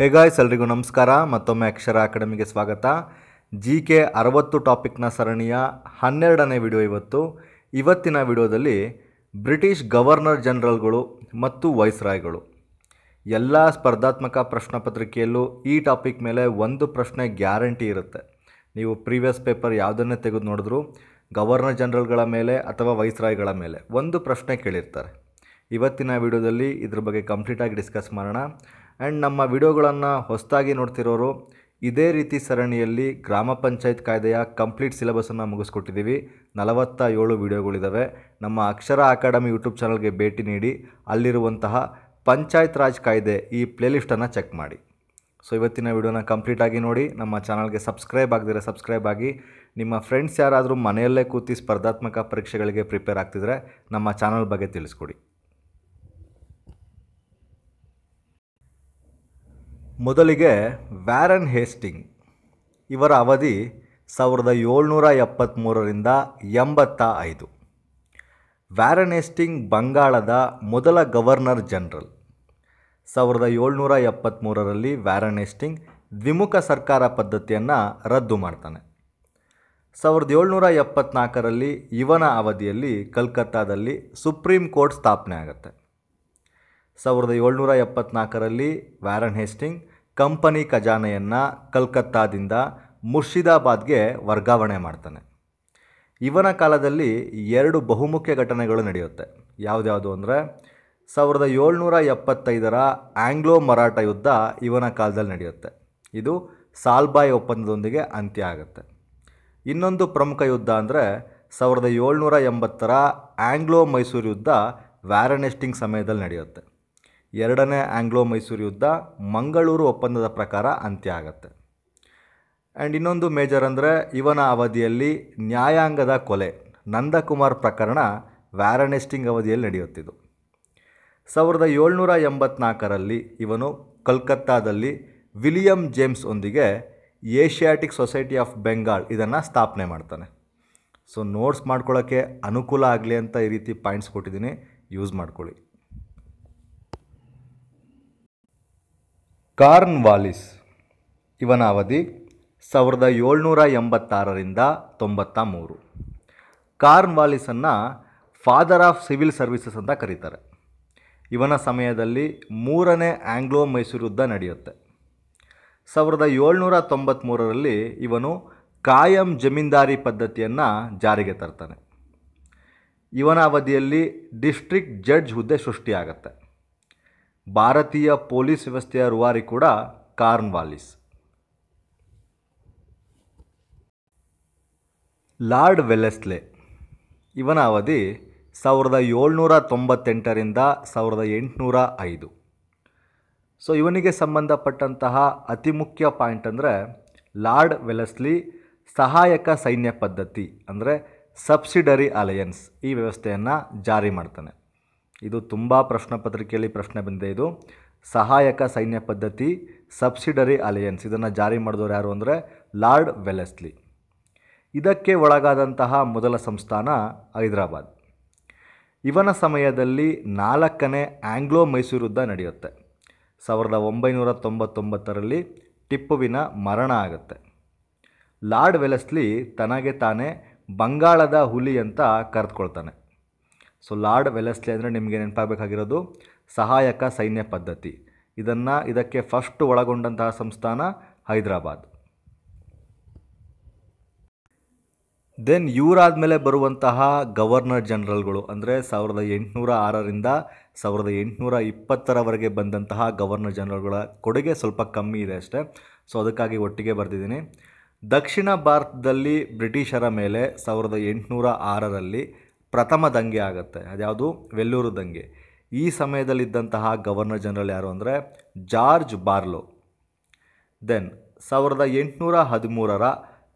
Hey guys ಎಲ್ರಿಗೂ ನಮಸ್ಕಾರ. ಮತ್ತೊಮ್ಮೆ ಅಕ್ಷರ ಅಕಾಡೆಮಿಗೆ ಸ್ವಾಗತ. ಜಿ ಕೆ ಅರವತ್ತು ಟಾಪಿಕ್ನ ಸರಣಿಯ ಹನ್ನೆರಡನೇ ವಿಡಿಯೋ ಇವತ್ತು. ಇವತ್ತಿನ ವಿಡಿಯೋದಲ್ಲಿ ಬ್ರಿಟಿಷ್ ಗವರ್ನರ್ ಜನರಲ್ಗಳು ಮತ್ತು ವೈಸ್ರಾಯ್ಗಳು ಎಲ್ಲ ಸ್ಪರ್ಧಾತ್ಮಕ ಪ್ರಶ್ನೆ ಪತ್ರಿಕೆಯಲ್ಲೂ ಈ ಟಾಪಿಕ್ ಮೇಲೆ ಒಂದು ಪ್ರಶ್ನೆ ಗ್ಯಾರಂಟಿ ಇರುತ್ತೆ. ನೀವು ಪ್ರೀವಿಯಸ್ ಪೇಪರ್ ಯಾವುದನ್ನೇ ತೆಗೆದು ನೋಡಿದ್ರು ಗವರ್ನರ್ ಜನರಲ್ಗಳ ಮೇಲೆ ಅಥವಾ ವೈಸ್ರಾಯ್ಗಳ ಮೇಲೆ ಒಂದು ಪ್ರಶ್ನೆ ಕೇಳಿರ್ತಾರೆ. ಇವತ್ತಿನ ವಿಡಿಯೋದಲ್ಲಿ ಇದ್ರ ಬಗ್ಗೆ ಕಂಪ್ಲೀಟಾಗಿ ಡಿಸ್ಕಸ್ ಮಾಡೋಣ. ಆ್ಯಂಡ್ ನಮ್ಮ ವಿಡಿಯೋಗಳನ್ನು ಹೊಸದಾಗಿ ನೋಡ್ತಿರೋರು, ಇದೇ ರೀತಿ ಸರಣಿಯಲ್ಲಿ ಗ್ರಾಮ ಪಂಚಾಯತ್ ಕಾಯ್ದೆಯ ಕಂಪ್ಲೀಟ್ ಸಿಲೆಬಸನ್ನು ಮುಗಿಸ್ಕೊಟ್ಟಿದ್ದೀವಿ. ನಲವತ್ತ ಏಳು ವಿಡಿಯೋಗಳಿದ್ದಾವೆ ನಮ್ಮ ಅಕ್ಷರ ಅಕಾಡೆಮಿ ಯೂಟ್ಯೂಬ್ ಚಾನಲ್ಗೆ ಭೇಟಿ ನೀಡಿ ಅಲ್ಲಿರುವಂತಹ ಪಂಚಾಯತ್ ರಾಜ್ ಕಾಯ್ದೆ ಈ ಪ್ಲೇಲಿಸ್ಟನ್ನು ಚೆಕ್ ಮಾಡಿ. ಸೊ, ಇವತ್ತಿನ ವಿಡಿಯೋನ ಕಂಪ್ಲೀಟಾಗಿ ನೋಡಿ, ನಮ್ಮ ಚಾನಲ್ಗೆ ಸಬ್ಸ್ಕ್ರೈಬ್ ಆಗದಿರೋ ಸಬ್ಸ್ಕ್ರೈಬ್ ಆಗಿ, ನಿಮ್ಮ ಫ್ರೆಂಡ್ಸ್ ಯಾರಾದರೂ ಮನೆಯಲ್ಲೇ ಕೂತಿ ಸ್ಪರ್ಧಾತ್ಮಕ ಪರೀಕ್ಷೆಗಳಿಗೆ ಪ್ರಿಪೇರ್ ಆಗ್ತಿದ್ರೆ ನಮ್ಮ ಚಾನಲ್ ಬಗ್ಗೆ ತಿಳಿಸ್ಕೊಡಿ. ಮೊದಲಿಗೆ ವ್ಯಾರನ್ ಹೇಸ್ಟಿಂಗ್. ಇವರ ಅವಧಿ ಸಾವಿರದ ಏಳ್ನೂರ ಎಪ್ಪತ್ತ್ಮೂರರಿಂದ ಎಂಬತ್ತ ಐದು ವ್ಯಾರನ್ ಹೇಸ್ಟಿಂಗ್ ಬಂಗಾಳದ ಮೊದಲ ಗವರ್ನರ್ ಜನರಲ್. ಸಾವಿರದ ಏಳ್ನೂರ ಎಪ್ಪತ್ತ್ಮೂರರಲ್ಲಿ ವ್ಯಾರನ್ ಹೇಸ್ಟಿಂಗ್ ದ್ವಿಮುಖ ಸರ್ಕಾರ ಪದ್ಧತಿಯನ್ನು ರದ್ದು ಮಾಡ್ತಾನೆ. ಸಾವಿರದ ಏಳ್ನೂರ ಎಪ್ಪತ್ನಾಲ್ಕರಲ್ಲಿ ಇವನ ಅವಧಿಯಲ್ಲಿ ಕಲ್ಕತ್ತಾದಲ್ಲಿ ಸುಪ್ರೀಂ ಕೋರ್ಟ್ ಸ್ಥಾಪನೆ ಆಗುತ್ತೆ. ಸಾವಿರದ ಏಳ್ನೂರ ಎಪ್ಪತ್ನಾಲ್ಕರಲ್ಲಿ ವ್ಯಾರನ್ ಹೇಸ್ಟಿಂಗ್ ಕಂಪನಿ ಖಜಾನೆಯನ್ನು ಕಲ್ಕತ್ತಾದಿಂದ ಮುರ್ಷಿದಾಬಾದ್ಗೆ ವರ್ಗಾವಣೆ ಮಾಡ್ತಾನೆ. ಇವನ ಕಾಲದಲ್ಲಿ ಎರಡು ಬಹುಮುಖ್ಯ ಘಟನೆಗಳು ನಡೆಯುತ್ತೆ. ಯಾವುದ್ಯಾವುದು ಅಂದರೆ ಸಾವಿರದ ಏಳ್ನೂರ ಎಪ್ಪತ್ತೈದರ ಆಂಗ್ಲೋ ಮರಾಠ ಯುದ್ಧ ಇವನ ಕಾಲದಲ್ಲಿ ನಡೆಯುತ್ತೆ. ಇದು ಸಾಲ್ಬಾಯ್ ಒಪ್ಪಂದದೊಂದಿಗೆ ಅಂತ್ಯ ಆಗುತ್ತೆ. ಇನ್ನೊಂದು ಪ್ರಮುಖ ಯುದ್ಧ ಅಂದರೆ ಸಾವಿರದ ಏಳ್ನೂರ ಎಂಬತ್ತರ ಆಂಗ್ಲೋ ಮೈಸೂರು ಯುದ್ಧ ವ್ಯಾರನೆಸ್ಟಿಂಗ್ ಸಮಯದಲ್ಲಿ ನಡೆಯುತ್ತೆ. ಎರಡನೇ ಆಂಗ್ಲೋ ಮೈಸೂರು ಯುದ್ಧ ಮಂಗಳೂರು ಒಪ್ಪಂದದ ಪ್ರಕಾರ ಅಂತ್ಯ ಆಗುತ್ತೆ. ಆ್ಯಂಡ್ ಇನ್ನೊಂದು ಮೇಜರ್ ಅಂದರೆ ಇವನ ಅವಧಿಯಲ್ಲಿ ನ್ಯಾಯಾಂಗದ ಕೊಲೆ, ನಂದಕುಮಾರ್ ಪ್ರಕರಣ ವ್ಯಾರನೆಸ್ಟಿಂಗ್ ಅವಧಿಯಲ್ಲಿ ನಡೆಯುತ್ತಿದ್ದು. ಸಾವಿರದ ಏಳ್ನೂರ ಎಂಬತ್ನಾಲ್ಕರಲ್ಲಿ ಇವನು ಕಲ್ಕತ್ತಾದಲ್ಲಿ ವಿಲಿಯಂ ಜೇಮ್ಸ್ ಒಂದಿಗೆ ಏಷ್ಯಾಟಿಕ್ ಸೊಸೈಟಿ ಆಫ್ ಬೆಂಗಾಲ್ ಇದನ್ನು ಸ್ಥಾಪನೆ ಮಾಡ್ತಾನೆ. ಸೊ ನೋಟ್ಸ್ ಮಾಡ್ಕೊಳ್ಳೋಕ್ಕೆ ಅನುಕೂಲ ಆಗಲಿ ಅಂತ ಈ ರೀತಿ ಪಾಯಿಂಟ್ಸ್ ಕೊಟ್ಟಿದ್ದೀನಿ ಯೂಸ್ ಮಾಡ್ಕೊಳ್ಳಿ. ಕಾರ್ನ್ ವಾಲಿಸ್, ಇವನ ಅವಧಿ ಸಾವಿರದ ಏಳ್ನೂರ ಎಂಬತ್ತಾರರಿಂದ ತೊಂಬತ್ತ ಮೂರು ಕಾರ್ನ್ ವಾಲಿಸನ್ನು ಫಾದರ್ ಆಫ್ ಸಿವಿಲ್ ಸರ್ವಿಸಸ್ ಅಂತ ಕರೀತಾರೆ. ಇವನ ಸಮಯದಲ್ಲಿ ಮೂರನೇ ಆಂಗ್ಲೋ ಮೈಸೂರು ಯುದ್ಧ ನಡೆಯುತ್ತೆ. ಸಾವಿರದ ಏಳ್ನೂರ ತೊಂಬತ್ತ್ಮೂರರಲ್ಲಿ ಇವನು ಕಾಯಂ ಜಮೀನ್ದಾರಿ ಪದ್ಧತಿಯನ್ನು ಜಾರಿಗೆ ತರ್ತಾನೆ. ಇವನ ಅವಧಿಯಲ್ಲಿ ಡಿಸ್ಟ್ರಿಕ್ಟ್ ಜಡ್ಜ್ ಹುದ್ದೆ ಸೃಷ್ಟಿಯಾಗತ್ತೆ. ಭಾರತೀಯ ಪೊಲೀಸ್ ವ್ಯವಸ್ಥೆಯ ರೂವಾರಿ ಕೂಡ ಕಾರ್ನ್ ವಾಲಿಸ್. ಲಾರ್ಡ್ ವೆಲೆಸ್ಲೆ ಇವನ ಅವಧಿ ಸಾವಿರದ ಏಳ್ನೂರ ತೊಂಬತ್ತೆಂಟರಿಂದ ಸಾವಿರದ ಎಂಟುನೂರ ಐದು. ಸೊ, ಇವನಿಗೆ ಸಂಬಂಧಪಟ್ಟಂತಹ ಅತಿ ಮುಖ್ಯ ಪಾಯಿಂಟ್ ಅಂದರೆ ಲಾರ್ಡ್ ವೆಲೆಸ್ಲಿ ಸಹಾಯಕ ಸೈನ್ಯ ಪದ್ಧತಿ ಅಂದರೆ ಸಬ್ಸಿಡರಿ ಅಲಯನ್ಸ್ ಈ ವ್ಯವಸ್ಥೆಯನ್ನು ಜಾರಿ ಮಾಡ್ತಾನೆ. ಇದು ತುಂಬ ಪ್ರಶ್ನೆ ಪತ್ರಿಕೆಯಲ್ಲಿ ಪ್ರಶ್ನೆ ಬಂದಿದೆ ಇದು. ಸಹಾಯಕ ಸೈನ್ಯ ಪದ್ಧತಿ, ಸಬ್ಸಿಡರಿ ಅಲಯನ್ಸ್. ಇದನ್ನು ಜಾರಿ ಮಾಡಿದವರು ಯಾರು ಅಂದರೆ ಲಾರ್ಡ್ ವೆಲೆಸ್ಲಿ. ಇದಕ್ಕೆ ಒಳಗಾದಂತಹ ಮೊದಲ ಸಂಸ್ಥಾನ ಹೈದರಾಬಾದ್. ಇವನ ಸಮಯದಲ್ಲಿ ನಾಲ್ಕನೇ ಆಂಗ್ಲೋ ಮೈಸೂರು ಯುದ್ಧ ನಡೆಯುತ್ತೆ. ಸಾವಿರದ ಒಂಬೈನೂರ ತೊಂಬತ್ತೊಂಬತ್ತರಲ್ಲಿ ಟಿಪ್ಪುವಿನ ಮರಣ ಆಗುತ್ತೆ. ಲಾರ್ಡ್ ವೆಲೆಸ್ಲಿ ತನಗೆ ತಾನೇ ಬಂಗಾಳದ ಹುಲಿ ಅಂತ ಕರೆದುಕೊಳ್ತಾನೆ. ಸೊ ಲಾರ್ಡ್ ವೆಲೆಸ್ಲಿ ಅಂದರೆ ನಿಮಗೆ ನೆನಪಾಗಬೇಕಾಗಿರೋದು ಸಹಾಯಕ ಸೈನ್ಯ ಪದ್ಧತಿ. ಇದನ್ನು ಇದಕ್ಕೆ ಫಸ್ಟ್ ಒಳಗೊಂಡಂತಹ ಸಂಸ್ಥಾನ ಹೈದರಾಬಾದ್. ದೆನ್ ಇವರಾದಮೇಲೆ ಬರುವಂತಹ ಗವರ್ನರ್ ಜನರಲ್ಗಳು ಅಂದರೆ ಸಾವಿರದ ಎಂಟುನೂರ ಆರರಿಂದ ಸಾವಿರದ ಎಂಟುನೂರ ಇಪ್ಪತ್ತರವರೆಗೆ ಬಂದಂತಹ ಗವರ್ನರ್ ಜನರಲ್ಗಳ ಕೊಡುಗೆ ಸ್ವಲ್ಪ ಕಮ್ಮಿ ಇದೆ ಅಷ್ಟೇ. ಸೊ ಅದಕ್ಕಾಗಿ ಒಟ್ಟಿಗೆ ಬರ್ತಿದ್ದೀನಿ ದಕ್ಷಿಣ ಭಾರತದಲ್ಲಿ ಬ್ರಿಟಿಷರ ಮೇಲೆ ಸಾವಿರದ ಎಂಟುನೂರ ಆರರಲ್ಲಿ ಪ್ರಥಮ ದಂಗೆ ಆಗುತ್ತೆ. ಅದ್ಯಾವುದು? ವೆಲ್ಲೂರು ದಂಗೆ. ಈ ಸಮಯದಲ್ಲಿದ್ದಂತಹ ಗವರ್ನರ್ ಜನರಲ್ ಯಾರು ಅಂದರೆ? George Barlow. ದೆನ್ ಸಾವಿರದ ಎಂಟುನೂರ ಹದಿಮೂರರ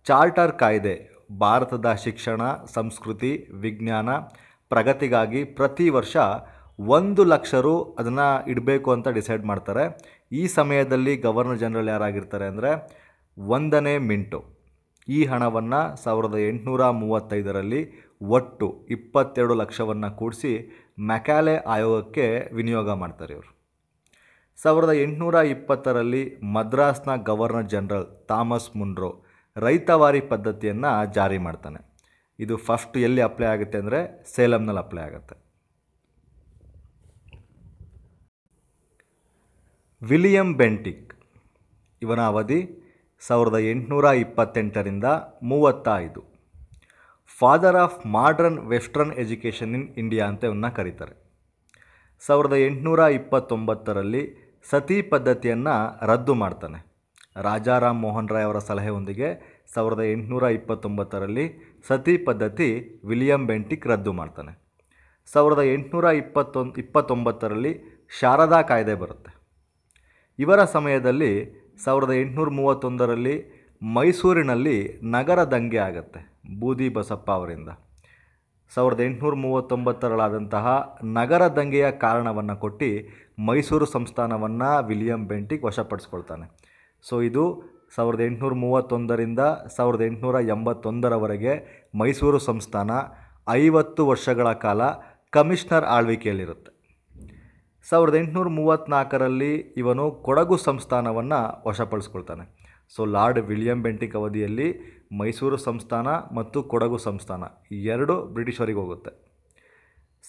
ಚಾರ್ಟರ್ ಕಾಯ್ದೆ, ಭಾರತದ ಶಿಕ್ಷಣ, ಸಂಸ್ಕೃತಿ, ವಿಜ್ಞಾನ ಪ್ರಗತಿಗಾಗಿ ಪ್ರತಿ ವರ್ಷ ಒಂದು ಲಕ್ಷ ರು ಅದನ್ನು ಇಡಬೇಕು ಅಂತ ಡಿಸೈಡ್ ಮಾಡ್ತಾರೆ. ಈ ಸಮಯದಲ್ಲಿ ಗವರ್ನರ್ ಜನರಲ್ ಯಾರಾಗಿರ್ತಾರೆ ಅಂದರೆ? ಒಂದನೇ ಮಿಂಟು. ಈ ಹಣವನ್ನು ಸಾವಿರದ ಎಂಟುನೂರ ಮೂವತ್ತೈದರಲ್ಲಿ ಒಟ್ಟು ಇಪ್ಪತ್ತೆರಡು ಲಕ್ಷವನ್ನು ಕೂಡಿಸಿ ಮೆಕ್ಯಾಲೆ ಆಯೋಗಕ್ಕೆ ವಿನಿಯೋಗ ಮಾಡ್ತಾರೆ ಇವರು. ಸಾವಿರದ ಎಂಟುನೂರ ಇಪ್ಪತ್ತರಲ್ಲಿ ಮದ್ರಾಸ್ನ governor general Thomas Munro ryotwari ಪದ್ಧತಿಯನ್ನು ಜಾರಿ ಮಾಡ್ತಾನೆ. ಇದು ಫಸ್ಟ್ ಎಲ್ಲಿ ಅಪ್ಲೈ ಆಗುತ್ತೆ ಅಂದರೆ ಸೇಲಂನಲ್ಲಿ ಅಪ್ಲೈ ಆಗುತ್ತೆ. ವಿಲಿಯಂ ಬೆಂಟಿಕ್, ಇವನ ಅವಧಿ ಸಾವಿರದ ಎಂಟುನೂರ ಇಪ್ಪತ್ತೆಂಟರಿಂದ ಮೂವತ್ತ ಐದು father of modern western education in India ಅಂತ ಇವನ್ನ ಕರೀತಾರೆ. ಸಾವಿರದ ಎಂಟುನೂರ ಇಪ್ಪತ್ತೊಂಬತ್ತರಲ್ಲಿ ಸತಿ ಪದ್ಧತಿಯನ್ನು ರದ್ದು ಮಾಡ್ತಾನೆ. ರಾಜಾರಾಮ್ ಮೋಹನ್ ರಾಯ್ ಅವರ ಸಲಹೆಯೊಂದಿಗೆ ಸಾವಿರದ ಎಂಟುನೂರ ಇಪ್ಪತ್ತೊಂಬತ್ತರಲ್ಲಿ ಸತಿ ಪದ್ಧತಿ ವಿಲಿಯಂ ಬೆಂಟಿಕ್ ರದ್ದು ಮಾಡ್ತಾನೆ. ಸಾವಿರದ ಎಂಟುನೂರ ಇಪ್ಪತ್ತೊಂದು ಇಪ್ಪತ್ತೊಂಬತ್ತರಲ್ಲಿ ಶಾರದಾ ಕಾಯ್ದೆ ಬರುತ್ತೆ. ಇವರ ಸಮಯದಲ್ಲಿ ಸಾವಿರದ ಎಂಟುನೂರ ಮೂವತ್ತೊಂದರಲ್ಲಿ ಮೈಸೂರಿನಲ್ಲಿ ನಗರ ದಂಗೆ ಆಗುತ್ತೆ, ಬೂದಿ ಬಸಪ್ಪ ಅವರಿಂದ. ಸಾವಿರದ ಎಂಟುನೂರ ಮೂವತ್ತೊಂಬತ್ತರಲ್ಲಾದಂತಹ ನಗರ ದಂಗೆಯ ಕಾರಣವನ್ನು ಕೊಟ್ಟು ಮೈಸೂರು ಸಂಸ್ಥಾನವನ್ನು ವಿಲಿಯಂ ಬೆಂಟಿಕ್ ವಶಪಡಿಸ್ಕೊಳ್ತಾನೆ. ಸೊ, ಇದು ಸಾವಿರದ ಎಂಟುನೂರ ಮೂವತ್ತೊಂದರಿಂದ ಸಾವಿರದ ಎಂಟುನೂರ ಎಂಬತ್ತೊಂದರವರೆಗೆ ಮೈಸೂರು ಸಂಸ್ಥಾನ ಐವತ್ತು ವರ್ಷಗಳ ಕಾಲ ಕಮಿಷನರ್ ಆಳ್ವಿಕೆಯಲ್ಲಿರುತ್ತೆ. ಸಾವಿರದ ಎಂಟುನೂರ ಮೂವತ್ತ್ನಾಲ್ಕರಲ್ಲಿ ಇವನು ಕೊಡಗು ಸಂಸ್ಥಾನವನ್ನು ವಶಪಡಿಸ್ಕೊಳ್ತಾನೆ. ಸೊ ಲಾರ್ಡ್ ವಿಲಿಯಂ ಬೆಂಟಿಕ್ ಅವಧಿಯಲ್ಲಿ ಮೈಸೂರು ಸಂಸ್ಥಾನ ಮತ್ತು ಕೊಡಗು ಸಂಸ್ಥಾನ ಎರಡು ಬ್ರಿಟಿಷರಿಗೆ ಹೋಗುತ್ತೆ.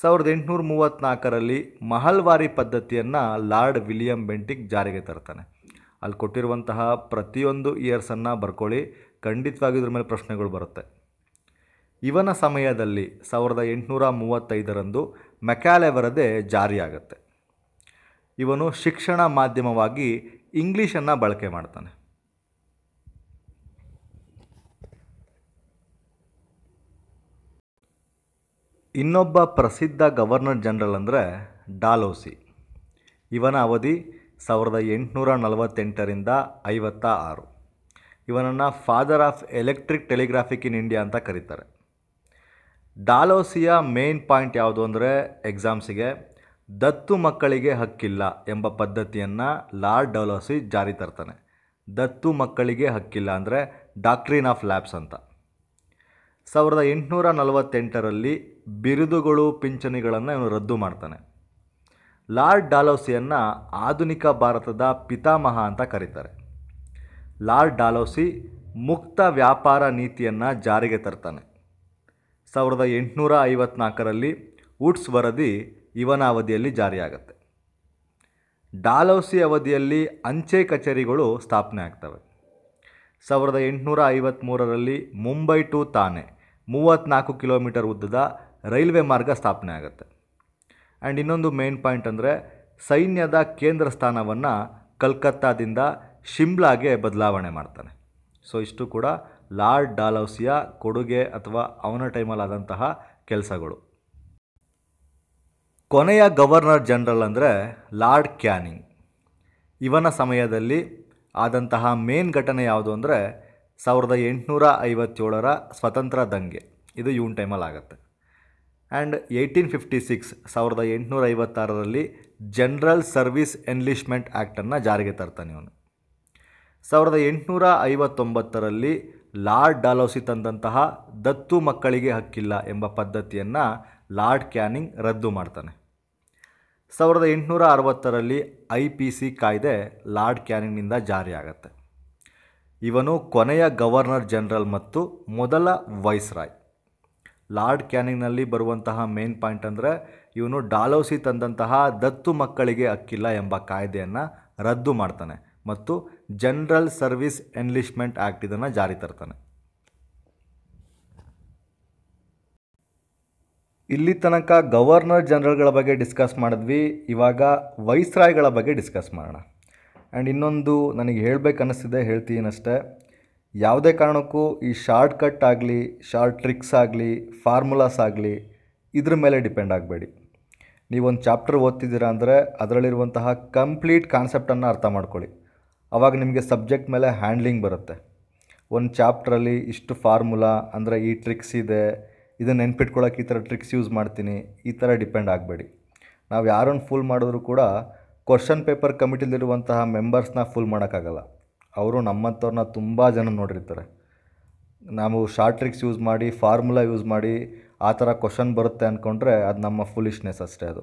ಸಾವಿರದ ಎಂಟುನೂರ ಮೂವತ್ತ್ನಾಲ್ಕರಲ್ಲಿ ಮಹಲ್ವಾರಿ ಪದ್ಧತಿಯನ್ನು ಲಾರ್ಡ್ ವಿಲಿಯಂ ಬೆಂಟಿಕ್ ಜಾರಿಗೆ ತರ್ತಾನೆ. ಅಲ್ಲಿ ಕೊಟ್ಟಿರುವಂತಹ ಪ್ರತಿಯೊಂದು ಇಯರ್ಸನ್ನು ಬರ್ಕೊಳ್ಳಿ, ಖಂಡಿತವಾಗಿ ಇದ್ರ ಮೇಲೆ ಪ್ರಶ್ನೆಗಳು ಬರುತ್ತೆ. ಇವನ ಸಮಯದಲ್ಲಿ ಸಾವಿರದ ಎಂಟುನೂರ ಮೂವತ್ತೈದರಂದು ಮೆಕ್ಯಾಲೆವರದೇ ಜಾರಿಯಾಗತ್ತೆ. ಇವನು ಶಿಕ್ಷಣ ಮಾಧ್ಯಮವಾಗಿ ಇಂಗ್ಲೀಷನ್ನು ಬಳಕೆ ಮಾಡ್ತಾನೆ. ಇನ್ನೊಬ್ಬ ಪ್ರಸಿದ್ಧ ಗವರ್ನರ್ ಜನರಲ್ ಅಂದರೆ ಡಾಲೋಸಿ. ಇವನ ಅವಧಿ ಸಾವಿರದ ಎಂಟುನೂರ ನಲವತ್ತೆಂಟರಿಂದ ಐವತ್ತ ಆರು ಇವನನ್ನು father of electric telegraphic in India ಅಂತ ಕರೀತಾರೆ. ಡಾಲೋಸಿಯ ಮೇನ್ ಪಾಯಿಂಟ್ ಯಾವುದು ಅಂದರೆ ಎಕ್ಸಾಮ್ಸಿಗೆ ದತ್ತು ಮಕ್ಕಳಿಗೆ ಹಕ್ಕಿಲ್ಲ ಎಂಬ ಪದ್ಧತಿಯನ್ನು ಲಾರ್ಡ್ ಡಾಲೋಸಿ ಜಾರಿ ತರ್ತಾನೆ. ದತ್ತು ಮಕ್ಕಳಿಗೆ ಹಕ್ಕಿಲ್ಲ ಅಂದರೆ ಡಾಕ್ಟ್ರಿನ್ ಆಫ್ ಲ್ಯಾಬ್ಸ್ ಅಂತ. ಸಾವಿರದ ಎಂಟುನೂರ ನಲವತ್ತೆಂಟರಲ್ಲಿ ಬಿರುದುಗಳು, ಪಿಂಚಣಿಗಳನ್ನು ಇವನು ರದ್ದು ಮಾಡ್ತಾನೆ. ಲಾರ್ಡ್ ಡಾಲೋಸಿಯನ್ನು ಆಧುನಿಕ ಭಾರತದ ಪಿತಾಮಹ ಅಂತ ಕರೀತಾರೆ. ಲಾರ್ಡ್ ಡಾಲೋಸಿ ಮುಕ್ತ ವ್ಯಾಪಾರ ನೀತಿಯನ್ನು ಜಾರಿಗೆ ತರ್ತಾನೆ. ಸಾವಿರದ ಎಂಟುನೂರ ಐವತ್ನಾಲ್ಕರಲ್ಲಿ ವುಡ್ಸ್ ವರದಿ ಇವನ ಅವಧಿಯಲ್ಲಿ ಜಾರಿಯಾಗತ್ತೆ. ಡಾಲೌಸಿ ಅವಧಿಯಲ್ಲಿ ಅಂಚೆ ಕಚೇರಿಗಳು ಸ್ಥಾಪನೆ ಆಗ್ತವೆ. ಸಾವಿರದ ಎಂಟುನೂರ ಐವತ್ತ್ಮೂರರಲ್ಲಿ ಮುಂಬೈ ಟು ತಾನೆ ಮೂವತ್ತ್ನಾಲ್ಕು ಕಿಲೋಮೀಟರ್ ಉದ್ದದ ರೈಲ್ವೆ ಮಾರ್ಗ ಸ್ಥಾಪನೆ ಆಗುತ್ತೆ. ಆ್ಯಂಡ್ ಇನ್ನೊಂದು ಮೇನ್ ಪಾಯಿಂಟ್ ಅಂದರೆ ಸೈನ್ಯದ ಕೇಂದ್ರ ಸ್ಥಾನವನ್ನು ಕಲ್ಕತ್ತಾದಿಂದ ಶಿಮ್ಲಾಗೆ ಬದಲಾವಣೆ ಮಾಡ್ತಾನೆ. ಸೊ ಇಷ್ಟು ಕೂಡ ಲಾರ್ಡ್ ಡಾಲೌಸಿಯ ಕೊಡುಗೆ ಅಥವಾ ಅವನ ಟೈಮಲ್ಲಾದಂತಹ ಕೆಲಸಗಳು. ಕೊನೆಯ ಗವರ್ನರ್ ಜನರಲ್ ಅಂದರೆ ಲಾರ್ಡ್ ಕ್ಯಾನಿಂಗ್. ಇವನ ಸಮಯದಲ್ಲಿ ಆದಂತಹ ಮೇನ್ ಘಟನೆ ಯಾವುದು ಅಂದರೆ ಸಾವಿರದ ಎಂಟುನೂರ ಐವತ್ತೇಳರ ಸ್ವತಂತ್ರ ದಂಗೆ. ಇದು ಇವನ್ ಟೈಮಲ್ಲಿ ಆಗುತ್ತೆ ಆ್ಯಂಡ್ ಏಯ್ಟೀನ್ ಫಿಫ್ಟಿ ಸಿಕ್ಸ್, ಸಾವಿರದ ಎಂಟುನೂರ ಐವತ್ತಾರರಲ್ಲಿ ಜನರಲ್ ಸರ್ವಿಸ್ ಎನ್ಲಿಷ್ಮೆಂಟ್ ಆ್ಯಕ್ಟನ್ನು ಜಾರಿಗೆ ತರ್ತಾನೆ ಇವನು. ಸಾವಿರದ ಎಂಟುನೂರ ಐವತ್ತೊಂಬತ್ತರಲ್ಲಿ ಲಾರ್ಡ್ ಡಾಲೋಸಿ ತಂದಂತಹ ದತ್ತು ಮಕ್ಕಳಿಗೆ ಹಕ್ಕಿಲ್ಲ ಎಂಬ ಪದ್ಧತಿಯನ್ನು ಲಾರ್ಡ್ ಕ್ಯಾನಿಂಗ್ ರದ್ದು ಮಾಡ್ತಾನೆ. ಸಾವಿರದ ಎಂಟುನೂರ ಅರವತ್ತರಲ್ಲಿ ಐ ಪಿ ಸಿ ಕಾಯ್ದೆ ಲಾರ್ಡ್ ಕ್ಯಾನಿಂಗ್ನಿಂದ ಜಾರಿಯಾಗತ್ತೆ ಇವನು ಕೊನೆಯ ಗವರ್ನರ್ ಜನರಲ್ ಮತ್ತು ಮೊದಲ ವೈಸ್ರಾಯ್ ಲಾರ್ಡ್ ಕ್ಯಾನಿಂಗ್ನಲ್ಲಿ ಬರುವಂತಹ ಮೇನ್ ಪಾಯಿಂಟ್ ಅಂದರೆ ಇವನು ಡಾಲೌಸಿ ತಂದಂತಹ ದತ್ತು ಮಕ್ಕಳಿಗೆ ಹಕ್ಕಿಲ್ಲ ಎಂಬ ಕಾಯ್ದೆಯನ್ನು ರದ್ದು ಮಾಡ್ತಾನೆ ಮತ್ತು ಜನರಲ್ ಸರ್ವಿಸ್ ಎನ್ಲಿಶ್ಮೆಂಟ್ ಆ್ಯಕ್ಟ್ ಇದನ್ನು ಜಾರಿ ತರ್ತಾನೆ. ಇಲ್ಲಿ ತನಕ ಗವರ್ನರ್ ಜನರಲ್ಗಳ ಬಗ್ಗೆ ಡಿಸ್ಕಸ್ ಮಾಡಿದ್ವಿ, ಇವಾಗ ವೈಸ್ರಾಯ್ಗಳ ಬಗ್ಗೆ ಡಿಸ್ಕಸ್ ಮಾಡೋಣ. ಆ್ಯಂಡ್ ಇನ್ನೊಂದು ನನಗೆ ಹೇಳಬೇಕನ್ನಿಸ್ತಿದೆ ಹೇಳ್ತೀನಷ್ಟೇ ಯಾವುದೇ ಕಾರಣಕ್ಕೂ ಈ ಶಾರ್ಟ್ ಕಟ್ ಆಗಲಿ ಶಾರ್ಟ್ ಟ್ರಿಕ್ಸ್ ಆಗಲಿ ಫಾರ್ಮುಲಾಸ್ ಆಗಲಿ ಇದ್ರ ಮೇಲೆ ಡಿಪೆಂಡ್ ಆಗಬೇಡಿ. ನೀವೊಂದು ಚಾಪ್ಟರ್ ಓದ್ತಿದ್ದೀರಾ ಅಂದರೆ ಅದರಲ್ಲಿರುವಂತಹ ಕಂಪ್ಲೀಟ್ ಕಾನ್ಸೆಪ್ಟನ್ನು ಅರ್ಥ ಮಾಡ್ಕೊಳ್ಳಿ. ಆವಾಗ ನಿಮಗೆ ಸಬ್ಜೆಕ್ಟ್ ಮೇಲೆ ಹ್ಯಾಂಡ್ಲಿಂಗ್ ಬರುತ್ತೆ. ಒಂದು ಚಾಪ್ಟ್ರಲ್ಲಿ ಇಷ್ಟು ಫಾರ್ಮುಲಾ ಅಂದರೆ ಈ ಟ್ರಿಕ್ಸ್ ಇದೆ ಇದನ್ನು ನೆನ್ಪಿಟ್ಕೊಳ್ಳೋಕೆ ಈ ಥರ ಟ್ರಿಕ್ಸ್ ಯೂಸ್ ಮಾಡ್ತೀನಿ, ಈ ಥರ ಡಿಪೆಂಡ್ ಆಗಬೇಡಿ. ನಾವು ಯಾರನ್ನು ಫುಲ್ ಮಾಡಿದ್ರು ಕೂಡ ಕ್ವಶನ್ ಪೇಪರ್ ಕಮಿಟಿಲಿರುವಂತಹ ಮೆಂಬರ್ಸ್ನ ಫುಲ್ ಮಾಡೋಕ್ಕಾಗಲ್ಲ ಅವರು ನಮ್ಮಂಥವ್ರನ್ನ ತುಂಬ ಜನ ನೋಡಿರ್ತಾರೆ. ನಾವು ಶಾರ್ಟ್ ಟ್ರಿಕ್ಸ್ ಯೂಸ್ ಮಾಡಿ, ಫಾರ್ಮುಲಾ ಯೂಸ್ ಮಾಡಿ ಆ ಥರ ಕ್ವಶನ್ ಬರುತ್ತೆ ಅಂದ್ಕೊಂಡ್ರೆ ಅದು ನಮ್ಮ ಫುಲಿಶ್ನೆಸ್ ಅಷ್ಟೇ ಅದು.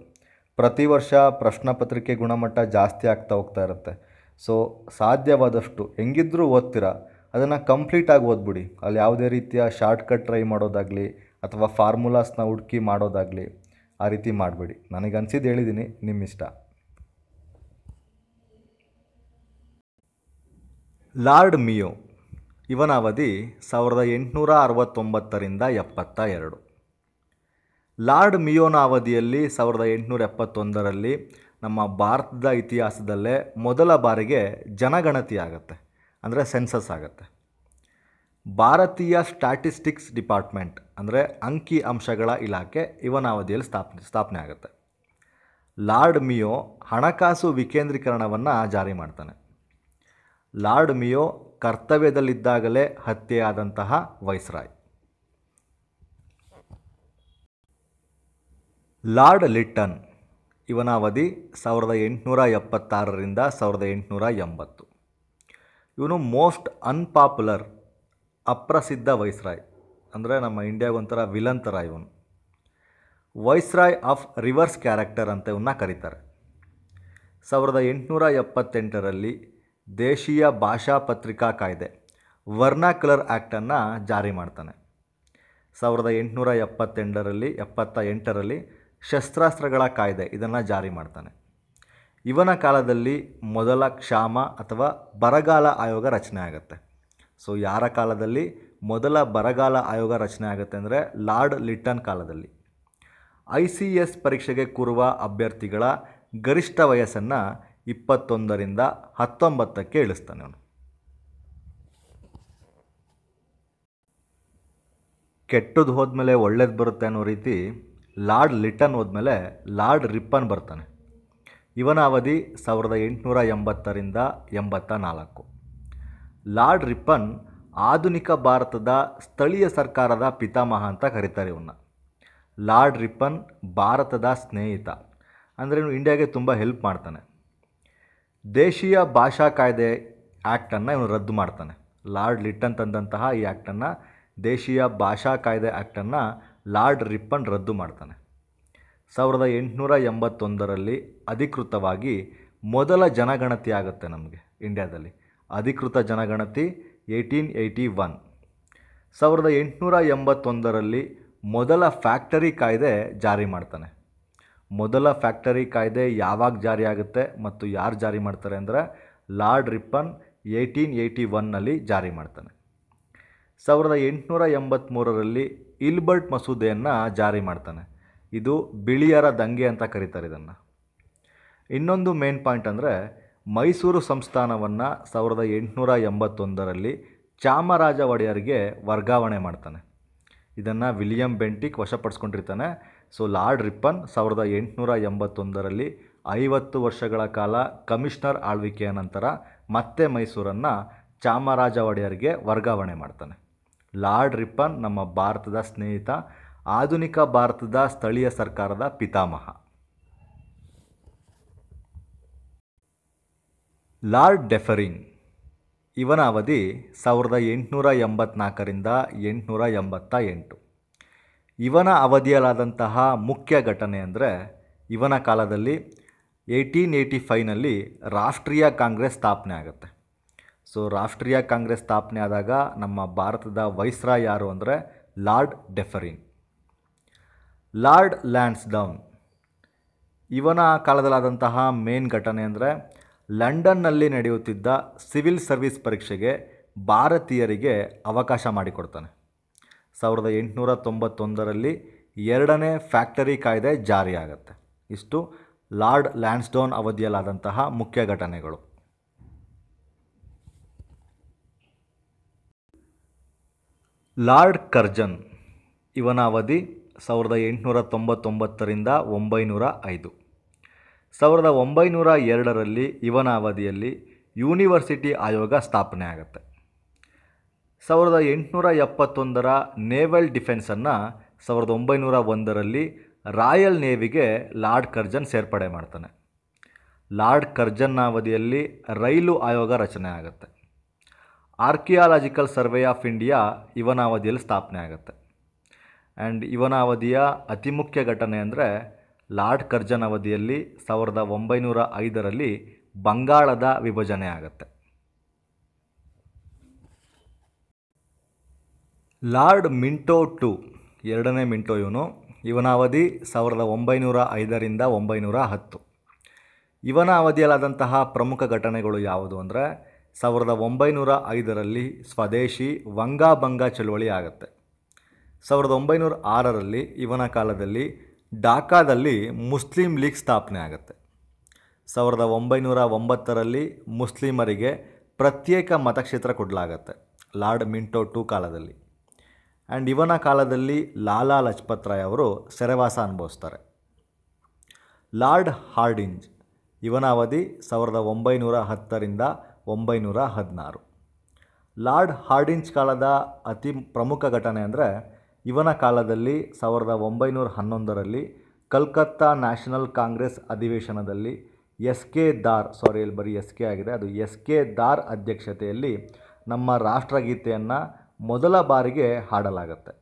ಪ್ರತಿ ವರ್ಷ ಪ್ರಶ್ನೆ ಪತ್ರಿಕೆ ಗುಣಮಟ್ಟ ಜಾಸ್ತಿ ಆಗ್ತಾ ಹೋಗ್ತಾ ಇರುತ್ತೆ. ಸೊ, ಸಾಧ್ಯವಾದಷ್ಟು ಹೆಂಗಿದ್ರೂ ಓದ್ತೀರಾ? ಅದನ್ನು ಕಂಪ್ಲೀಟಾಗಿ ಓದ್ಬಿಡಿ. ಅಲ್ಲಿ ಯಾವುದೇ ರೀತಿಯ ಶಾರ್ಟ್ಕಟ್ ಟ್ರೈ ಮಾಡೋದಾಗಲಿ ಅಥವಾ ಫಾರ್ಮುಲಾಸ್ನ ಹುಡುಕಿ ಮಾಡೋದಾಗಲಿ ಆ ರೀತಿ ಮಾಡಬೇಡಿ. ನನಗೆ ಅನ್ಸಿದ್ದು ಹೇಳಿದ್ದೀನಿ ನಿಮ್ಮ ಇಷ್ಟ ಲಾರ್ಡ್ ಮಿಯೋ ಇವನ ಅವಧಿ ಸಾವಿರದ ಎಂಟುನೂರ ಅರವತ್ತೊಂಬತ್ತರಿಂದ ಎಪ್ಪತ್ತ ಎರಡು. ಲಾರ್ಡ್ ಮಿಯೋನ ಅವಧಿಯಲ್ಲಿ ಸಾವಿರದ ಎಂಟುನೂರ ಎಪ್ಪತ್ತೊಂದರಲ್ಲಿ ನಮ್ಮ ಭಾರತದ ಇತಿಹಾಸದಲ್ಲೇ ಮೊದಲ ಬಾರಿಗೆ ಜನಗಣತಿ ಆಗುತ್ತೆ ಅಂದರೆ ಸೆನ್ಸಸ್ ಆಗುತ್ತೆ. ಭಾರತೀಯ ಸ್ಟ್ಯಾಟಿಸ್ಟಿಕ್ಸ್ ಡಿಪಾರ್ಟ್ಮೆಂಟ್, ಅಂದರೆ ಅಂಕಿ ಅಂಶಗಳ ಇಲಾಖೆ ಇವನ ಅವಧಿಯಲ್ಲಿ ಸ್ಥಾಪನೆ ಸ್ಥಾಪನೆ ಆಗುತ್ತೆ. ಲಾರ್ಡ್ ಮಿಯೋ ಹಣಕಾಸು ವಿಕೇಂದ್ರೀಕರಣವನ್ನು ಜಾರಿ ಮಾಡ್ತಾನೆ. ಲಾರ್ಡ್ ಮಿಯೋ ಕರ್ತವ್ಯದಲ್ಲಿದ್ದಾಗಲೇ ಹತ್ಯೆಯಾದಂತಹ ವೈಸ್ರಾಯ್. ಲಾರ್ಡ್ ಲಿಟ್ಟನ್ ಇವನ ಅವಧಿ ಸಾವಿರದ ಎಂಟುನೂರ ಎಪ್ಪತ್ತಾರರಿಂದ ಸಾವಿರದ ಎಂಟುನೂರ ಎಂಬತ್ತು. ಇವನು ಮೋಸ್ಟ್ ಅನ್ಪಾಪ್ಯುಲರ್, ಅಪ್ರಸಿದ್ಧ ವೈಸ್ರಾಯ್. ಅಂದರೆ ನಮ್ಮ ಇಂಡಿಯಾಗೆ ಒಂಥರ ವಿಲನ್ ಥರ ಇವನು. ವೈಸ್ರಾಯ್ ಆಫ್ ರಿವರ್ಸ್ ಕ್ಯಾರೆಕ್ಟರ್ ಅಂತ ಇವನ್ನ ಕರೀತಾರೆ. ಸಾವಿರದ ಎಂಟುನೂರ ಎಪ್ಪತ್ತೆಂಟರಲ್ಲಿ ದೇಶೀಯ ಭಾಷಾ ಪತ್ರಿಕಾ ಕಾಯ್ದೆ ವರ್ನಾಕ್ಯುಲರ್ ಆ್ಯಕ್ಟನ್ನು ಜಾರಿ ಮಾಡ್ತಾನೆ. ಸಾವಿರದ ಎಂಟುನೂರ ಎಪ್ಪತ್ತೆಂಟರಲ್ಲಿ ಎಪ್ಪತ್ತ ಎಂಟರಲ್ಲಿ ಶಸ್ತ್ರಾಸ್ತ್ರಗಳ ಕಾಯ್ದೆ ಇದನ್ನು ಜಾರಿ ಮಾಡ್ತಾನೆ. ಇವನ ಕಾಲದಲ್ಲಿ ಮೊದಲ ಕ್ಷಾಮ ಅಥವಾ ಬರಗಾಲ ಆಯೋಗ ರಚನೆ ಆಗುತ್ತೆ. ಸೊ, ಯಾರ ಕಾಲದಲ್ಲಿ? ಮೊದಲ ಬರಗಾಲ ಆಯೋಗ ರಚನೆ ಆಗುತ್ತೆ ಅಂದರೆ ಲಾರ್ಡ್ ಲಿಟ್ಟನ್ ಕಾಲದಲ್ಲಿ. ಐ ಸಿ ಎಸ್ ಪರೀಕ್ಷೆಗೆ ಕೂರುವ ಅಭ್ಯರ್ಥಿಗಳ ಗರಿಷ್ಠ ವಯಸ್ಸನ್ನು ಇಪ್ಪತ್ತೊಂದರಿಂದ ಹತ್ತೊಂಬತ್ತಕ್ಕೆ ಇಳಿಸ್ತಾನೆ ಅವನು. ಕೆಟ್ಟದ್ದು ಹೋದ್ಮೇಲೆ ಒಳ್ಳೇದು ಬರುತ್ತೆ ಅನ್ನೋ ರೀತಿ ಲಾರ್ಡ್ ಲಿಟನ್ ಹೋದ್ಮೇಲೆ ಲಾರ್ಡ್ ರಿಪ್ಪನ್ ಬರ್ತಾನೆ. ಇವನ ಅವಧಿ ಸಾವಿರದ ಎಂಟುನೂರ ಎಂಬತ್ತರಿಂದ ಎಂಬತ್ತ ನಾಲ್ಕು ಲಾರ್ಡ್ ರಿಪ್ಪನ್ ಆಧುನಿಕ ಭಾರತದ ಸ್ಥಳೀಯ ಸರ್ಕಾರದ ಪಿತಾಮಹ ಅಂತ ಕರೀತಾರೆ ಇವನ್ನ. ಲಾರ್ಡ್ ರಿಪ್ಪನ್ ಭಾರತದ ಸ್ನೇಹಿತ. ಅಂದರೆ ಇವನು ಇಂಡಿಯಾಗೆ ತುಂಬ ಹೆಲ್ಪ್ ಮಾಡ್ತಾನೆ. ದೇಶೀಯ ಭಾಷಾ ಕಾಯ್ದೆ ಆ್ಯಕ್ಟನ್ನು ಇವನು ರದ್ದು ಮಾಡ್ತಾನೆ. ಲಾರ್ಡ್ ಲಿಟ್ಟನ್ ತಂದಂತಹ ಈ ಆ್ಯಕ್ಟನ್ನು ದೇಶೀಯ ಭಾಷಾ ಕಾಯ್ದೆ ಆ್ಯಕ್ಟನ್ನು ಲಾರ್ಡ್ ರಿಪ್ಪನ್ ರದ್ದು ಮಾಡ್ತಾನೆ. ಸಾವಿರದ ಎಂಟುನೂರ ಎಂಬತ್ತೊಂದರಲ್ಲಿ ಅಧಿಕೃತವಾಗಿ ಮೊದಲ ಜನಗಣತಿ ಆಗುತ್ತೆ ನಮಗೆ ಇಂಡಿಯಾದಲ್ಲಿ. ಅಧಿಕೃತ ಜನಗಣತಿ ಏಯ್ಟೀನ್ ಏಯ್ಟಿ ಒನ್. ಸಾವಿರದ ಎಂಟುನೂರ ಎಂಬತ್ತೊಂದರಲ್ಲಿ ಮೊದಲ ಫ್ಯಾಕ್ಟರಿ ಕಾಯ್ದೆ ಜಾರಿ ಮಾಡ್ತಾನೆ. ಮೊದಲ ಫ್ಯಾಕ್ಟರಿ ಕಾಯ್ದೆ ಯಾವಾಗ ಜಾರಿ ಆಗುತ್ತೆ ಮತ್ತು ಯಾರು ಜಾರಿ ಮಾಡ್ತಾರೆ ಅಂದರೆ ಲಾರ್ಡ್ ರಿಪ್ಪನ್ ಏಯ್ಟೀನ್ ಏಯ್ಟಿ ಒನ್ನಲ್ಲಿ ಜಾರಿ ಮಾಡ್ತಾನೆ. ಸಾವಿರದ ಎಂಟುನೂರ ಎಂಬತ್ತ್ಮೂರರಲ್ಲಿ ಇಲ್ಬರ್ಟ್ ಮಸೂದೆಯನ್ನು ಜಾರಿ ಮಾಡ್ತಾನೆ. ಇದು ಬಿಳಿಯರ ದಂಗೆ ಅಂತ ಕರೀತಾರೆ ಇದನ್ನು. ಇನ್ನೊಂದು ಮೇನ್ ಪಾಯಿಂಟ್ ಅಂದರೆ ಮೈಸೂರು ಸಂಸ್ಥಾನವನ್ನು ಸಾವಿರದ ಎಂಟುನೂರ ಎಂಬತ್ತೊಂದರಲ್ಲಿ ಚಾಮರಾಜ ಒಡೆಯರಿಗೆ ವರ್ಗಾವಣೆ ಮಾಡ್ತಾನೆ. ಇದನ್ನು ವಿಲಿಯಂ ಬೆಂಟಿಕ್ ವಶಪಡಿಸ್ಕೊಂಡಿರ್ತಾನೆ. ಸೊ ಲಾರ್ಡ್ ರಿಪ್ಪನ್ ಸಾವಿರದ ಎಂಟುನೂರ ಎಂಬತ್ತೊಂದರಲ್ಲಿ ಐವತ್ತು ವರ್ಷಗಳ ಕಾಲ ಕಮಿಷನರ್ ಆಳ್ವಿಕೆಯ ನಂತರ ಮತ್ತೆ ಮೈಸೂರನ್ನು ಚಾಮರಾಜ ಒಡೆಯರಿಗೆ ವರ್ಗಾವಣೆ ಮಾಡ್ತಾನೆ. ಲಾರ್ಡ್ ರಿಪ್ಪನ್ ನಮ್ಮ ಭಾರತದ ಸ್ನೇಹಿತ, ಆಧುನಿಕ ಭಾರತದ ಸ್ಥಳೀಯ ಸರ್ಕಾರದ ಪಿತಾಮಹ. ಲಾರ್ಡ್ ಡೆಫರಿಂಗ್ ಇವನ ಅವಧಿ ಸಾವಿರದ ಎಂಟುನೂರ ಎಂಬತ್ನಾಲ್ಕರಿಂದ ಎಂಟುನೂರ ಎಂಬತ್ತ ಎಂಟು. ಇವನ ಅವಧಿಯಲ್ಲಾದಂತಹ ಮುಖ್ಯ ಘಟನೆ ಅಂದರೆ ಇವನ ಕಾಲದಲ್ಲಿ ಏಯ್ಟೀನ್ ಏಯ್ಟಿ ಫೈವ್ನಲ್ಲಿ ರಾಷ್ಟ್ರೀಯ ಕಾಂಗ್ರೆಸ್ ಸ್ಥಾಪನೆ ಆಗುತ್ತೆ. ಸೊ ರಾಷ್ಟ್ರೀಯ ಕಾಂಗ್ರೆಸ್ ಸ್ಥಾಪನೆ ಆದಾಗ ನಮ್ಮ ಭಾರತದ ವೈಸ್ರಾಯ್ ಯಾರು ಅಂದರೆ ಲಾರ್ಡ್ ಡೆಫರಿನ್. ಲಾರ್ಡ್ ಲ್ಯಾನ್ಸ್ಡೌನ್ ಇವನ ಕಾಲದಲ್ಲಾದಂತಹ ಮೇನ್ ಘಟನೆ ಅಂದರೆ ಲಂಡನ್ನಲ್ಲಿ ನಡೆಯುತ್ತಿದ್ದ ಸಿವಿಲ್ ಸರ್ವಿಸ್ ಪರೀಕ್ಷೆಗೆ ಭಾರತೀಯರಿಗೆ ಅವಕಾಶ ಮಾಡಿಕೊಡ್ತಾನೆ. ಸಾವಿರದ ಎಂಟುನೂರ ತೊಂಬತ್ತೊಂದರಲ್ಲಿ ಎರಡನೇ ಫ್ಯಾಕ್ಟರಿ ಕಾಯ್ದೆ ಜಾರಿಯಾಗತ್ತೆ. ಇಷ್ಟು ಲಾರ್ಡ್ ಲ್ಯಾನ್ಸ್ಡೌನ್ ಅವಧಿಯಲ್ಲಾದಂತಹ ಮುಖ್ಯ ಘಟನೆಗಳು. ಲಾರ್ಡ್ ಕರ್ಜನ್, ಇವನ ಅವಧಿ ಸಾವಿರದ ಎಂಟುನೂರ ತೊಂಬತ್ತೊಂಬತ್ತರಿಂದ ಒಂಬೈನೂರ ಐದು. ಸಾವಿರದ ಒಂಬೈನೂರ ಎರಡರಲ್ಲಿ ಇವನ ಅವಧಿಯಲ್ಲಿ ಯೂನಿವರ್ಸಿಟಿ ಆಯೋಗ ಸ್ಥಾಪನೆ ಆಗುತ್ತೆ ಸಾವಿರದ ಎಂಟುನೂರ ಎಪ್ಪತ್ತೊಂದರ ನೇವಲ್ ಡಿಫೆನ್ಸನ್ನು ಸಾವಿರದ ಒಂಬೈನೂರ ಒಂದರಲ್ಲಿ ರಾಯಲ್ ನೇವಿಗೆ ಲಾರ್ಡ್ ಕರ್ಜನ್ ಸೇರ್ಪಡೆ ಮಾಡ್ತಾನೆ. ಲಾರ್ಡ್ ಕರ್ಜನ್ನ ಅವಧಿಯಲ್ಲಿ ರೈಲು ಆಯೋಗ ರಚನೆ ಆಗುತ್ತೆ. ಆರ್ಕಿಯಾಲಜಿಕಲ್ ಸರ್ವೆ ಆಫ್ ಇಂಡಿಯಾ ಇವನ ಅವಧಿಯಲ್ಲಿ ಸ್ಥಾಪನೆ ಆಗುತ್ತೆ. ಆ್ಯಂಡ್ ಇವನ ಅವಧಿಯ ಅತಿ ಮುಖ್ಯ ಘಟನೆ ಅಂದರೆ ಲಾರ್ಡ್ ಕರ್ಜನ್ ಅವಧಿಯಲ್ಲಿ ಸಾವಿರದ ಒಂಬೈನೂರ ಐದರಲ್ಲಿ ಬಂಗಾಳದ ವಿಭಜನೆ ಆಗುತ್ತೆ. ಲಾರ್ಡ್ ಮಿಂಟೋ ಟು, ಎರಡನೇ ಮಿಂಟೋ ಇವನು. ಇವನ ಅವಧಿ ಸಾವಿರದ ಒಂಬೈನೂರ ಐದರಿಂದ ಒಂಬೈನೂರ ಹತ್ತು. ಇವನ ಅವಧಿಯಲ್ಲಾದಂತಹ ಪ್ರಮುಖ ಘಟನೆಗಳು ಯಾವುದು ಅಂದರೆ, ಸಾವಿರದ ಒಂಬೈನೂರ ಐದರಲ್ಲಿ ಸ್ವದೇಶಿ ವಂಗಾಭಂಗ ಚಳುವಳಿ ಆಗುತ್ತೆ. ಸಾವಿರದ ಒಂಬೈನೂರ ಆರರಲ್ಲಿ ಇವನ ಕಾಲದಲ್ಲಿ ಢಾಕಾದಲ್ಲಿ ಮುಸ್ಲಿಂ ಲೀಗ್ ಸ್ಥಾಪನೆ ಆಗುತ್ತೆ. ಸಾವಿರದ ಒಂಬೈನೂರ ಒಂಬತ್ತರಲ್ಲಿ ಮುಸ್ಲಿಮರಿಗೆ ಪ್ರತ್ಯೇಕ ಮತಕ್ಷೇತ್ರ ಕೊಡಲಾಗತ್ತೆ, ಲಾರ್ಡ್ ಮಿಂಟೋ ಟು ಕಾಲದಲ್ಲಿ. ಆ್ಯಂಡ್ ಇವನ ಕಾಲದಲ್ಲಿ ಲಾಲಾ ಲಜಪತ್ ರಾಯ್ ಅವರು ಸೆರೆವಾಸ ಅನುಭವಿಸ್ತಾರೆ. ಲಾರ್ಡ್ ಹಾರ್ಡಿಂಜ್, ಇವನ ಅವಧಿ ಸಾವಿರದ ಒಂಬೈನೂರ ಹತ್ತರಿಂದ ಒಂಬೈನೂರ ಹದಿನಾರು. ಲಾರ್ಡ್ ಹಾರ್ಡಿಂಜ್ ಕಾಲದ ಅತಿ ಪ್ರಮುಖ ಘಟನೆ ಅಂದರೆ ಇವನ ಕಾಲದಲ್ಲಿ ಸಾವಿರದ ಒಂಬೈನೂರ ಹನ್ನೊಂದರಲ್ಲಿ ಕಲ್ಕತ್ತಾ ನ್ಯಾಷನಲ್ ಕಾಂಗ್ರೆಸ್ ಅಧಿವೇಶನದಲ್ಲಿ ಎಸ್ ಕೆ ದಾರ್ ಸಾರಿ ಇಲ್ಲಿ ಬರೀ ಎಸ್ ಕೆ ಆಗಿದೆ, ಅದು ಎಸ್ ಕೆ ದಾರ್ ಅಧ್ಯಕ್ಷತೆಯಲ್ಲಿ ನಮ್ಮ ರಾಷ್ಟ್ರಗೀತೆಯನ್ನು ಮೊದಲ ಬಾರಿಗೆ ಹಾಡಲಾಗುತ್ತೆ.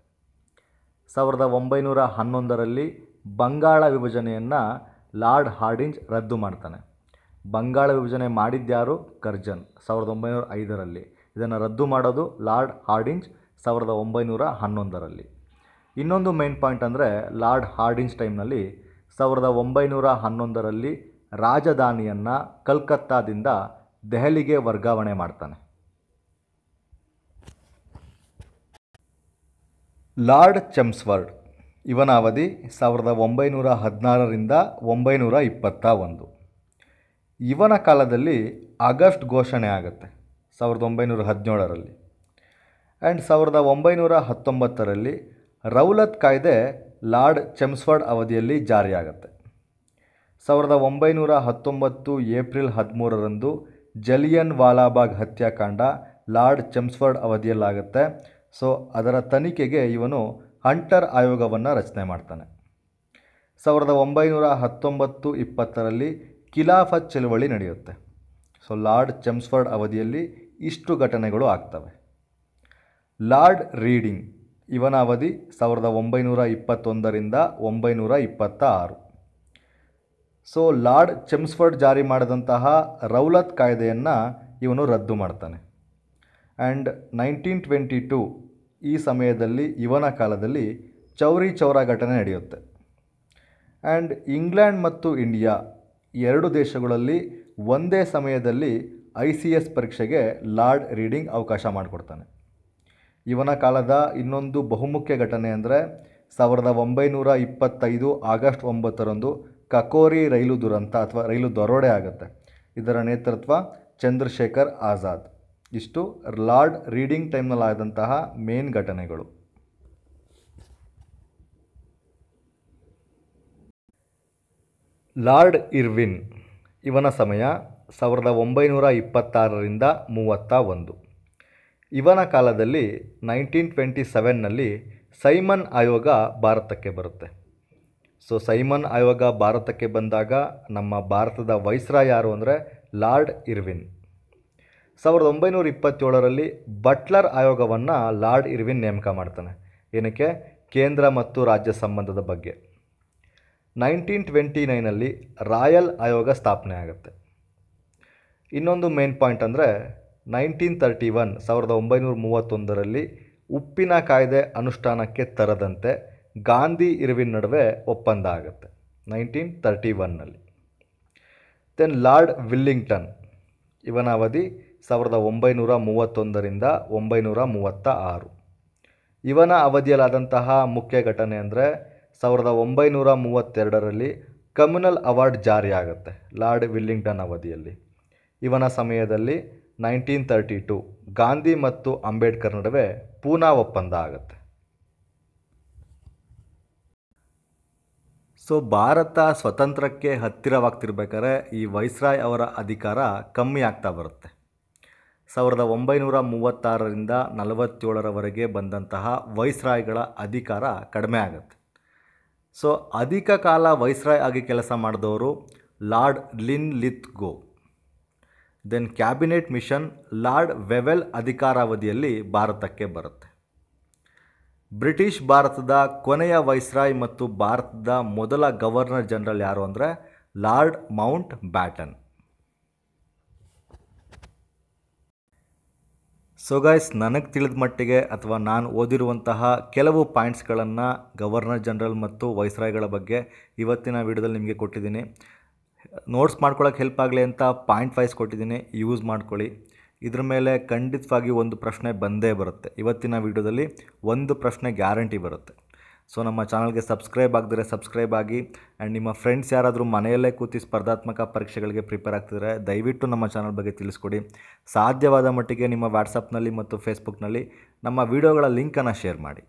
ಸಾವಿರದ ಒಂಬೈನೂರ ಹನ್ನೊಂದರಲ್ಲಿ ಬಂಗಾಳ ವಿಭಜನೆಯನ್ನು ಲಾರ್ಡ್ ಹಾರ್ಡಿಂಜ್ ರದ್ದು ಮಾಡ್ತಾನೆ. ಬಂಗಾಳ ವಿಭಜನೆ ಮಾಡಿದ್ಯಾರು ಕರ್ಜನ್ ಸಾವಿರದ ಒಂಬೈನೂರ ಐದರಲ್ಲಿ. ಇದನ್ನು ರದ್ದು ಮಾಡೋದು ಲಾರ್ಡ್ ಹಾರ್ಡಿಂಜ್ ಸಾವಿರದ ಒಂಬೈನೂರ ಹನ್ನೊಂದರಲ್ಲಿ. ಇನ್ನೊಂದು ಮೇನ್ ಪಾಯಿಂಟ್ ಅಂದರೆ ಲಾರ್ಡ್ ಹಾರ್ಡಿಂಜ್ ಟೈಮ್ನಲ್ಲಿ ಸಾವಿರದ ಒಂಬೈನೂರ ಹನ್ನೊಂದರಲ್ಲಿ ರಾಜಧಾನಿಯನ್ನು ಕಲ್ಕತ್ತಾದಿಂದ ದೆಹಲಿಗೆ ವರ್ಗಾವಣೆ ಮಾಡ್ತಾನೆ. ಲಾರ್ಡ್ ಚೆಮ್ಸ್ವರ್ಡ್ ಇವನ ಅವಧಿ ಸಾವಿರದ ಒಂಬೈನೂರ ಹದಿನಾರರಿಂದ ಒಂಬೈನೂರ ಇಪ್ಪತ್ತ ಒಂದು. ಇವನ ಕಾಲದಲ್ಲಿ ಆಗಸ್ಟ್ ಘೋಷಣೆ ಆಗುತ್ತೆ, ಸಾವಿರದ ಒಂಬೈನೂರ ಹದಿನೇಳರಲ್ಲಿ. ಆ್ಯಂಡ್ ಸಾವಿರದ ಒಂಬೈನೂರ ಹತ್ತೊಂಬತ್ತರಲ್ಲಿ ರೌಲತ್ ಕಾಯ್ದೆ ಲಾರ್ಡ್ ಚೆಮ್ಸ್ವರ್ಡ್ ಅವಧಿಯಲ್ಲಿ ಜಾರಿಯಾಗತ್ತೆ. ಸಾವಿರದ ಒಂಬೈನೂರ ಹತ್ತೊಂಬತ್ತು ಏಪ್ರಿಲ್ ಹದಿಮೂರರಂದು ಜಲಿಯನ್ ವಾಲಾಬಾಗ್ ಹತ್ಯಾಕಾಂಡ ಲಾರ್ಡ್ ಚೆಮ್ಸ್ವರ್ಡ್ ಅವಧಿಯಲ್ಲಾಗುತ್ತೆ ಸೊ ಅದರ ತನಿಖೆಗೆ ಇವನು ಹಂಟರ್ ಆಯೋಗವನ್ನು ರಚನೆ ಮಾಡ್ತಾನೆ. ಸಾವಿರದ ಒಂಬೈನೂರ ಹತ್ತೊಂಬತ್ತು ಇಪ್ಪತ್ತರಲ್ಲಿ ಖಿಲಾಫತ್ ಚಳುವಳಿ ನಡೆಯುತ್ತೆ. ಸೊ ಲಾರ್ಡ್ ಚೆಮ್ಸ್ಫರ್ಡ್ ಅವಧಿಯಲ್ಲಿ ಇಷ್ಟು ಘಟನೆಗಳು ಆಗ್ತವೆ. ಲಾರ್ಡ್ ರೀಡಿಂಗ್ ಇವನ ಅವಧಿ ಸಾವಿರದ ಒಂಬೈನೂರ ಇಪ್ಪತ್ತೊಂದರಿಂದ ಒಂಬೈನೂರ ಇಪ್ಪತ್ತ ಆರು ಸೊ ಲಾರ್ಡ್ ಚೆಮ್ಸ್ಫರ್ಡ್ ಜಾರಿ ಮಾಡಿದಂತಹ ರೌಲತ್ ಕಾಯ್ದೆಯನ್ನು ಇವನು ರದ್ದು ಮಾಡ್ತಾನೆ. ಆ್ಯಂಡ್ ನೈನ್ಟೀನ್ ಟ್ವೆಂಟಿ ಟು ಈ ಸಮಯದಲ್ಲಿ, ಇವನ ಕಾಲದಲ್ಲಿ ಚೌರಿ ಚೌರ ಘಟನೆ ನಡೆಯುತ್ತೆ. ಆ್ಯಂಡ್ ಇಂಗ್ಲೆಂಡ್ ಮತ್ತು ಇಂಡಿಯಾ ಎರಡು ದೇಶಗಳಲ್ಲಿ ಒಂದೇ ಸಮಯದಲ್ಲಿ ಐ ಸಿ ಎಸ್ ಪರೀಕ್ಷೆಗೆ ಲಾರ್ಡ್ ರೀಡಿಂಗ್ ಅವಕಾಶ ಮಾಡಿಕೊಡ್ತಾನೆ. ಇವನ ಕಾಲದ ಇನ್ನೊಂದು ಬಹುಮುಖ್ಯ ಘಟನೆ ಅಂದರೆ ಸಾವಿರದ ಒಂಬೈನೂರ ಇಪ್ಪತ್ತೈದು ಆಗಸ್ಟ್ ಒಂಬತ್ತರಂದು ಕಕೋರಿ ರೈಲು ದುರಂತ ಅಥವಾ ರೈಲು ದರೋಡೆ ಆಗುತ್ತೆ. ಇದರ ನೇತೃತ್ವ ಚಂದ್ರಶೇಖರ್ ಆಜಾದ್. ಇಷ್ಟು ಲಾರ್ಡ್ ರೀಡಿಂಗ್ ಟೈಮ್ನಲ್ಲಾದಂತಹ ಮೇನ್ ಘಟನೆಗಳು. ಲಾರ್ಡ್ ಇರ್ವಿನ್, ಇವನ ಸಮಯ ಸಾವಿರದ ಒಂಬೈನೂರ ಇಪ್ಪತ್ತಾರರಿಂದ ಮೂವತ್ತ ಒಂದು. ಇವನ ಕಾಲದಲ್ಲಿ ನೈನ್ಟೀನ್ ಟ್ವೆಂಟಿ ಸೆವೆನ್ನಲ್ಲಿ ಸೈಮನ್ ಆಯೋಗ ಭಾರತಕ್ಕೆ ಬರುತ್ತೆ. ಸೊ, ಸೈಮನ್ ಆಯೋಗ ಭಾರತಕ್ಕೆ ಬಂದಾಗ ನಮ್ಮ ಭಾರತದ ವೈಸ್ರ ಯಾರು ಅಂದರೆ ಲಾರ್ಡ್ ಇರ್ವಿನ್. ಸಾವಿರದ ಒಂಬೈನೂರ ಇಪ್ಪತ್ತೇಳರಲ್ಲಿ ಬಟ್ಲರ್ ಆಯೋಗವನ್ನು ಲಾರ್ಡ್ ಇರ್ವಿನ್ ನೇಮಕ ಮಾಡ್ತಾನೆ. ಏನಕ್ಕೆ? ಕೇಂದ್ರ ಮತ್ತು ರಾಜ್ಯ ಸಂಬಂಧದ ಬಗ್ಗೆ. ನೈನ್ಟೀನ್ ಟ್ವೆಂಟಿ ನೈನಲ್ಲಿ ರಾಯಲ್ ಆಯೋಗ ಸ್ಥಾಪನೆ ಆಗುತ್ತೆ. ಇನ್ನೊಂದು ಮೇನ್ ಪಾಯಿಂಟ್ ಅಂದರೆ ನೈನ್ಟೀನ್ ತರ್ಟಿ ಒನ್, ಸಾವಿರದ ಒಂಬೈನೂರ ಮೂವತ್ತೊಂದರಲ್ಲಿ ಉಪ್ಪಿನ ಕಾಯ್ದೆ ಅನುಷ್ಠಾನಕ್ಕೆ ತರದಂತೆ ಗಾಂಧಿ ಇರ್ವಿನ್ ನಡುವೆ ಒಪ್ಪಂದ ಆಗುತ್ತೆ, ನೈನ್ಟೀನ್ ತರ್ಟಿ ಒನ್ನಲ್ಲಿ. ದೆನ್ ಲಾರ್ಡ್ ವಿಲ್ಲಿಂಗ್ಟನ್ ಇವನ ಅವಧಿ ಸಾವಿರದ ಒಂಬೈನೂರ ಮೂವತ್ತೊಂದರಿಂದ ಒಂಬೈನೂರ ಮೂವತ್ತ ಆರು ಇವನ ಅವಧಿಯಲ್ಲಾದಂತಹ ಮುಖ್ಯ ಘಟನೆ ಅಂದರೆ ಸಾವಿರದ ಒಂಬೈನೂರ ಮೂವತ್ತೆರಡರಲ್ಲಿ ಕಮ್ಯುನಲ್ ಅವಾರ್ಡ್ ಜಾರಿಯಾಗುತ್ತೆ, ಲಾರ್ಡ್ ವಿಲ್ಲಿಂಗ್ಟನ್ ಅವಧಿಯಲ್ಲಿ. ಇವನ ಸಮಯದಲ್ಲಿ ನೈನ್ಟೀನ್ ತರ್ಟಿ ಟು ಗಾಂಧಿ ಮತ್ತು ಅಂಬೇಡ್ಕರ್ ನಡುವೆ ಪೂನಾ ಒಪ್ಪಂದ ಆಗುತ್ತೆ. ಸೊ, ಭಾರತ ಸ್ವತಂತ್ರಕ್ಕೆ ಹತ್ತಿರವಾಗ್ತಿರ್ಬೇಕಾದ್ರೆ ಈ ವೈಸ್ರಾಯ್ ಅವರ ಅಧಿಕಾರ ಕಮ್ಮಿ ಆಗ್ತಾ ಬರುತ್ತೆ. ಸಾವಿರದ ಒಂಬೈನೂರ ಮೂವತ್ತಾರರಿಂದ ನಲವತ್ತೇಳರವರೆಗೆ ಬಂದಂತಹ ವೈಸ್ರಾಯ್ಗಳ ಅಧಿಕಾರ ಕಡಿಮೆ ಆಗುತ್ತೆ. ಸೊ ಅಧಿಕ ಕಾಲ ವೈಸ್ರಾಯ್ ಆಗಿ ಕೆಲಸ ಮಾಡಿದವರು lord Linlithgow then cabinet mission lord Wavell ಅಧಿಕಾರಾವಧಿಯಲ್ಲಿ ಭಾರತಕ್ಕೆ ಬರುತ್ತೆ. ಬ್ರಿಟಿಷ್ ಭಾರತದ ಕೊನೆಯ ವೈಸ್ರಾಯ್ ಮತ್ತು ಭಾರತದ ಮೊದಲ ಗವರ್ನರ್ ಜನರಲ್ ಯಾರು ಅಂದರೆ lord Mountbatten. So guys ನನಗೆ ತಿಳಿದ ಮಟ್ಟಿಗೆ ಅಥವಾ ನಾನು ಓದಿರುವಂತಹ ಕೆಲವು ಪಾಯಿಂಟ್ಸ್ಗಳನ್ನು ಗವರ್ನರ್ ಜನರಲ್ ಮತ್ತು ವೈಸ್ರಾಯ್ಗಳ ಬಗ್ಗೆ ಇವತ್ತಿನ ವಿಡಿಯೋದಲ್ಲಿ ನಿಮಗೆ ಕೊಟ್ಟಿದ್ದೀನಿ. ನೋಟ್ಸ್ ಮಾಡ್ಕೊಳ್ಳೋಕೆ ಹೆಲ್ಪ್ ಆಗಲಿ ಅಂತ ಪಾಯಿಂಟ್ ವೈಸ್ ಕೊಟ್ಟಿದ್ದೀನಿ. ಯೂಸ್ ಮಾಡ್ಕೊಳ್ಳಿ. ಇದ್ರ ಮೇಲೆ ಖಂಡಿತವಾಗಿ ಒಂದು ಪ್ರಶ್ನೆ ಬಂದೇ ಬರುತ್ತೆ. ಇವತ್ತಿನ ವಿಡಿಯೋದಲ್ಲಿ ಒಂದು ಪ್ರಶ್ನೆ ಗ್ಯಾರಂಟಿ ಬರುತ್ತೆ. ಸೊ ನಮ್ಮ ಚಾನಲ್ಗೆ ಸಬ್ಸ್ಕ್ರೈಬ್ ಆಗದಿದ್ರೆ ಸಬ್ಸ್ಕ್ರೈಬ್ ಆಗಿ ಆ್ಯಂಡ್ ನಿಮ್ಮ ಫ್ರೆಂಡ್ಸ್ ಯಾರಾದರೂ ಮನೆಯಲ್ಲೇ ಕೂತಿ ಸ್ಪರ್ಧಾತ್ಮಕ ಪರೀಕ್ಷೆಗಳಿಗೆ ಪ್ರಿಪೇರ್ ಆಗ್ತಿದ್ರೆ ದಯವಿಟ್ಟು ನಮ್ಮ ಚಾನಲ್ ಬಗ್ಗೆ ತಿಳಿಸ್ಕೊಡಿ. ಸಾಧ್ಯವಾದ ಮಟ್ಟಿಗೆ ನಿಮ್ಮ ವಾಟ್ಸಪ್ನಲ್ಲಿ ಮತ್ತು ಫೇಸ್ಬುಕ್ನಲ್ಲಿ ನಮ್ಮ ವೀಡಿಯೋಗಳ ಲಿಂಕನ್ನು ಶೇರ್ ಮಾಡಿ.